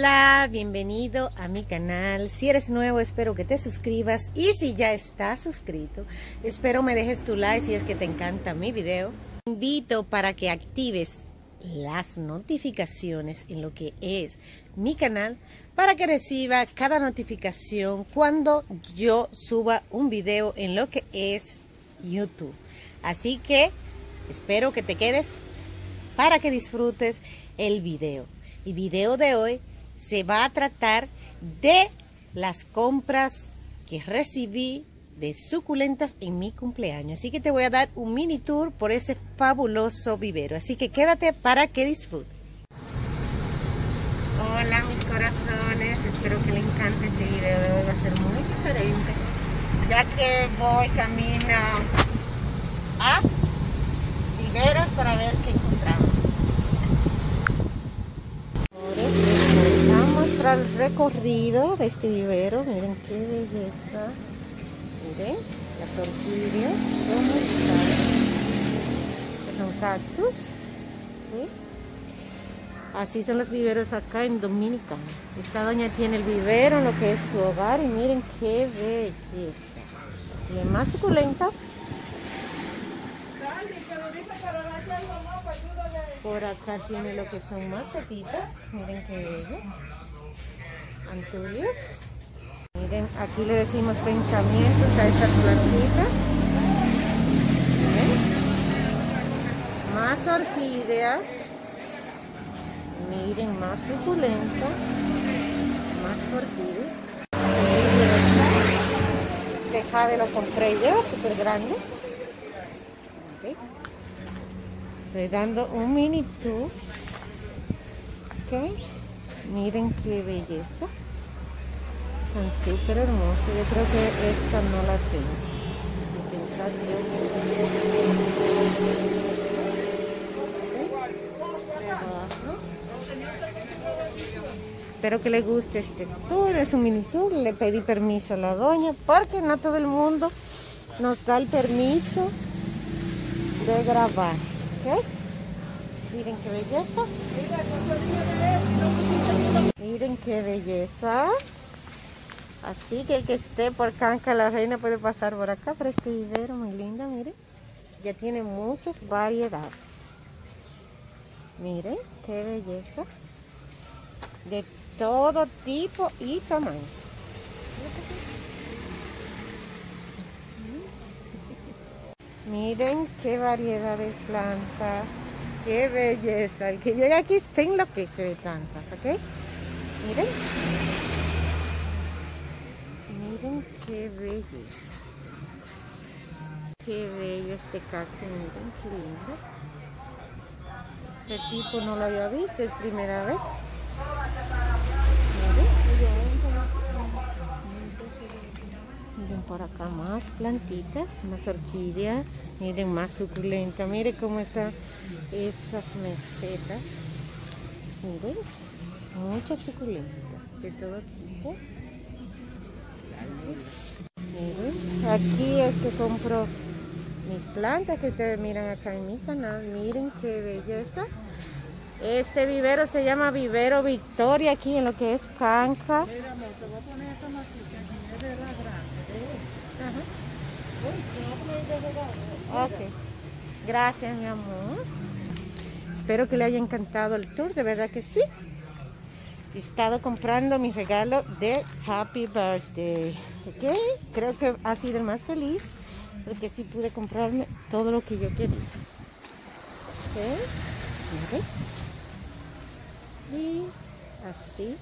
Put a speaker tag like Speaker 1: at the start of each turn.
Speaker 1: Hola, bienvenido a mi canal. Si eres nuevo, espero que te suscribas y si ya estás suscrito, espero me dejes tu like si es que te encanta mi video. Te invito para que actives las notificaciones en lo que es mi canal para que reciba cada notificación cuando yo suba un video en lo que es YouTube. Así que espero que te quedes para que disfrutes el video. El video de hoy se va a tratar de las compras que recibí de suculentas en mi cumpleaños. Así que te voy a dar un mini tour por ese fabuloso vivero. Así que quédate para que disfrutes. Hola mis corazones, espero que les encante este video de hoy, va a ser muy diferente. Ya que voy camino a viveros para ver qué encontramos. El recorrido de este vivero. Miren qué belleza. Miren las orquídeas. ¿Cómo están? Son cactus. Así son los viveros acá en Dominicana. Esta doña tiene el vivero en lo que es su hogar y miren qué belleza. Y más suculentas Por acá tiene lo que son macetitas. Miren qué bello. Miren, aquí le decimos pensamientos a estas plantitas. Más orquídeas. Miren, más suculentas. Más orquídeas. Este jade lo compré yo, súper grande. Estoy dando un mini tour. Ok. Miren qué belleza. Están súper hermosos. Yo creo que esta no la tengo. Pensar Espero que le guste este tour. Es un mini tour. Le pedí permiso a la doña porque no todo el mundo nos da el permiso de grabar. Miren qué belleza. Miren qué belleza. Así que el que esté por Canca la Reina puede pasar por acá por este vivero muy linda, miren. Ya tiene muchas variedades. Miren qué belleza. De todo tipo y tamaño. Miren qué variedad de plantas. Qué belleza. El que llega aquí se enloquece de plantas, ¿ok? Miren. Miren qué belleza. Qué bello este cactus. Miren qué lindo. Este tipo no lo había visto, es primera vez. Por acá más plantitas, más orquídeas. Miren más suculenta. Miren cómo están esas mesetas. Miren, muchas suculentas de todo tipo. Miren, aquí es que compro mis plantas que ustedes miran acá en mi canal. Miren qué belleza. Este vivero se llama Vivero Victoria aquí en lo que es Canca. Ok. Gracias, mi amor. Espero que le haya encantado el tour, de verdad que sí. He estado comprando mi regalo de Happy Birthday. ¿Ok? Creo que ha sido el más feliz porque sí pude comprarme todo lo que yo quería. ¿Ok? Y así